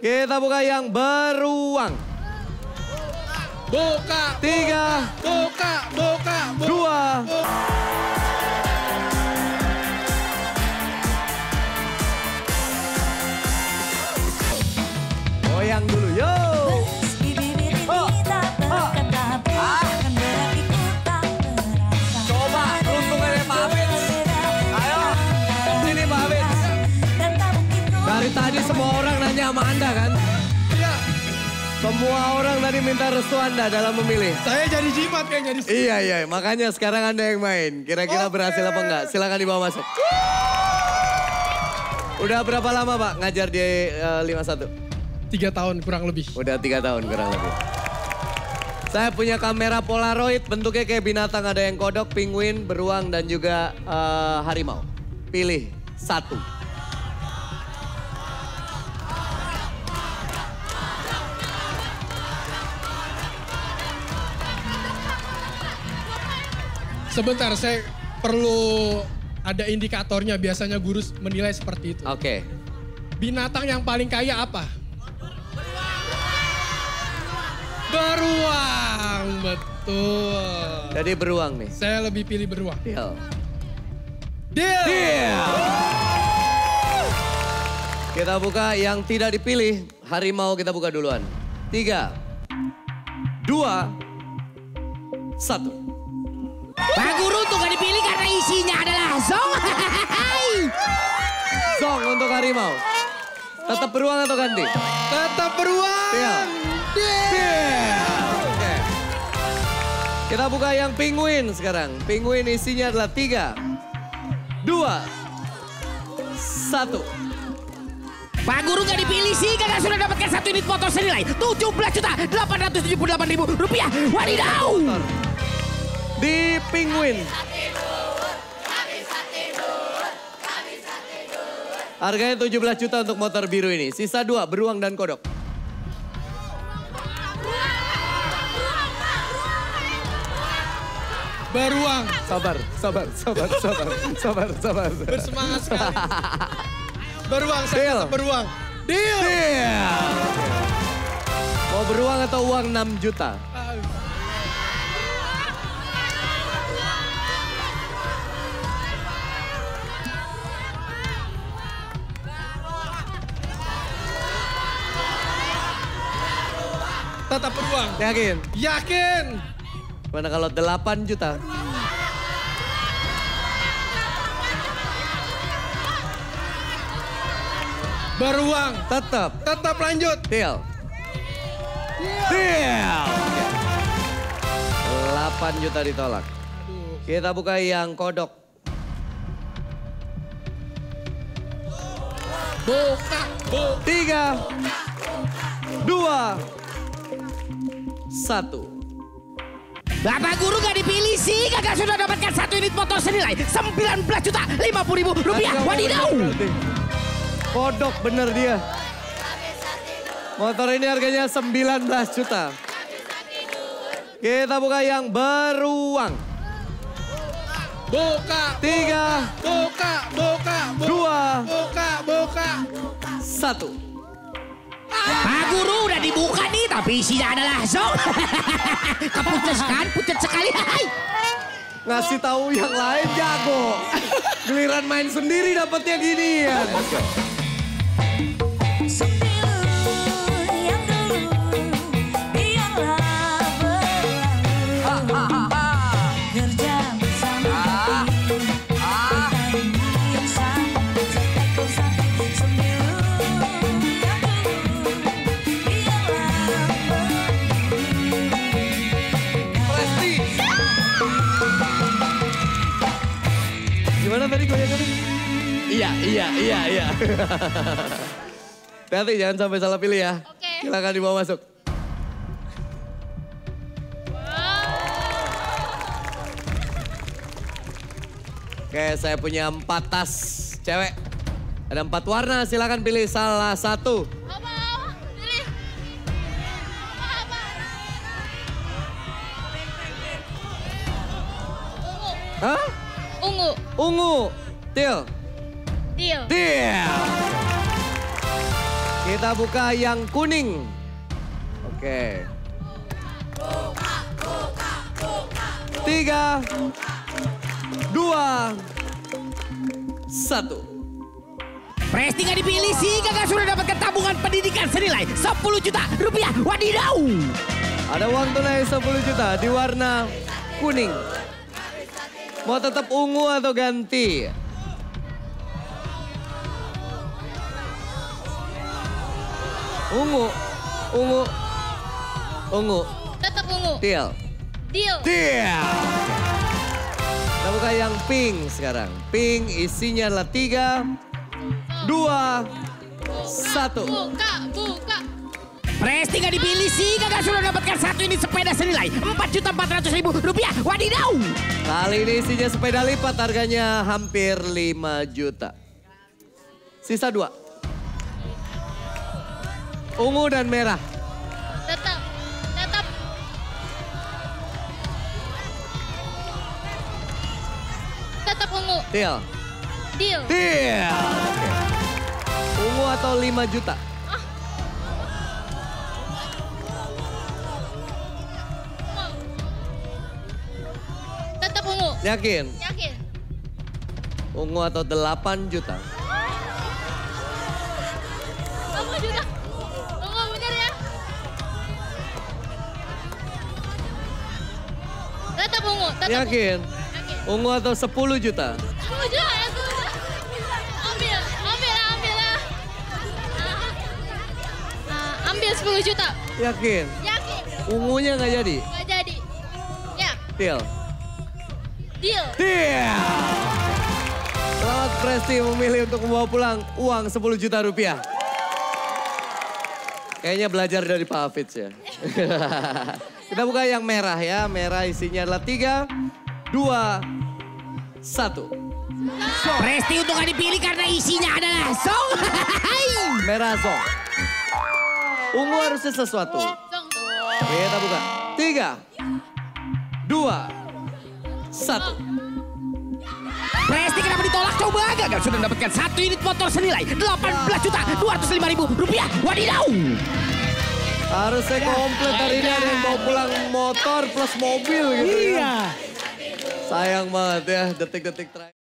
Kita buka yang beruang. Buka. Tiga, Buka. Buka. Buka. dua, goyang dulu, yo. Orang nanya sama Anda kan? Iya. Semua orang tadi minta restu Anda dalam memilih. Saya jadi jimat yang jadi. Iya, iya. Makanya sekarang Anda yang main. Kira-kira Oke. berhasil apa enggak? Silakan dibawa masuk. Udah berapa lama Pak ngajar di eh, 51? Tiga tahun kurang lebih. Udah tiga tahun kurang lebih. Saya punya kamera polaroid bentuknya kayak binatang. Ada yang kodok, penguin, beruang, dan juga eh, harimau. Pilih satu. Sebentar, saya perlu ada indikatornya. Biasanya guru menilai seperti itu. Oke. Binatang yang paling kaya apa? Beruang, betul. Jadi beruang nih. Saya lebih pilih beruang. Deal. Deal. Deal. Kita buka yang tidak dipilih. Harimau kita buka duluan. Tiga. Dua. Satu. Pak Guru tuh gak dipilih karena isinya adalah zong. Song untuk harimau. Tetap beruang atau ganti? Tetap beruang. Deal. Oke. Kita buka yang penguin sekarang. Penguin isinya adalah tiga, dua, satu. Pak Guru gak dipilih sih karena sudah dapatkan satu unit motor senilai 17 juta 878 ribu rupiah. Wadidaw. Di penguin. Harganya 17 juta untuk motor biru ini. Sisa dua, beruang dan kodok. Beruang. Sabar, sabar, sabar, sabar, sabar, sabar. Bersemangat sekali. Beruang, saya Deal. beruang. Deal. Deal. Mau beruang atau uang 6 juta? Tetap beruang. Yakin? Yakin. Mana kalau 8 juta? Beruang. Tetap. Tetap lanjut. Deal. Deal. Oke. 8 juta ditolak. Kita buka yang kodok. Buka. Buka. Tiga, dua, satu. Bapak Guru gak dipilih sih kakak sudah dapatkan satu unit motor senilai 19 juta 50 ribu rupiah. Wadidaw. Kodok bener dia. Motor ini harganya 19 juta. Kita buka yang beruang. Buka. Tiga, Buka. Buka. Buka. dua, Buka. Buka. satu. Pak Guru udah dibuka nih tapi isinya adalah zong. Keputus kan, pucat sekali. Ngasih tahu yang lain jago. Giliran main sendiri dapetnya gini ya. Iya, iya, iya. Hati-hati jangan sampai salah pilih ya. Oke. Silakan dibawa masuk. Oke, saya punya empat tas cewek. Ada empat warna, silakan pilih salah satu. Apa? Pilih. Apa? Apa? Hah? Ungu. Ungu. Til. Deal. Deal. Kita buka yang kuning. Oke. Tiga, dua, satu. Presti nggak dipilih sih kakak sudah dapatkan tabungan pendidikan senilai 10 juta rupiah. Wadidaw. Ada uang tunai 10 juta di warna kuning. Mau tetap ungu atau ganti? Ungu, ungu, ungu. Tetap ungu. Deal. Deal. Deal. Kita buka yang pink sekarang. Pink isinya adalah tiga, dua, satu. Buka, buka. Presti nggak dipilih sih kakak sudah dapatkan satu unit sepeda senilai 4 juta 400 ribu rupiah. Wadidaw. Kali ini isinya sepeda lipat harganya hampir 5 juta. Sisa dua. Ungu dan merah. Tetap. Tetap. Tetap ungu. Deal. Deal. Deal. Oke. Ungu atau 5 juta? Tetap ungu. Yakin? Yakin. Ungu atau 8 juta? Tetap Yakin? Ungu. Ungu atau 10 juta? Setuju ya, setuju. Ambil, ambil lah, ambil lah. Ah, ambil 10 juta. Yakin? Yakin. Ungunya nggak jadi? Gak jadi. Ya, Deal. deal. Deal. Selamat Presti memilih untuk membawa pulang uang 10 juta rupiah. Kayaknya belajar dari Pak Hafiz ya. Kita buka yang merah ya. Merah isinya adalah tiga, dua, satu. Presti untuk nggak dipilih karena isinya adalah song. Merah zong. Ungu harusnya sesuatu. Kita buka. Tiga, dua, satu. Presti kenapa ditolak coba gagal sudah mendapatkan satu unit motor senilai 18 juta 205 ribu rupiah. Wadidaw. Harusnya komplit hari ini ada yang bawa pulang motor plus mobil gitu ya. Sayang banget ya detik-detik terakhir.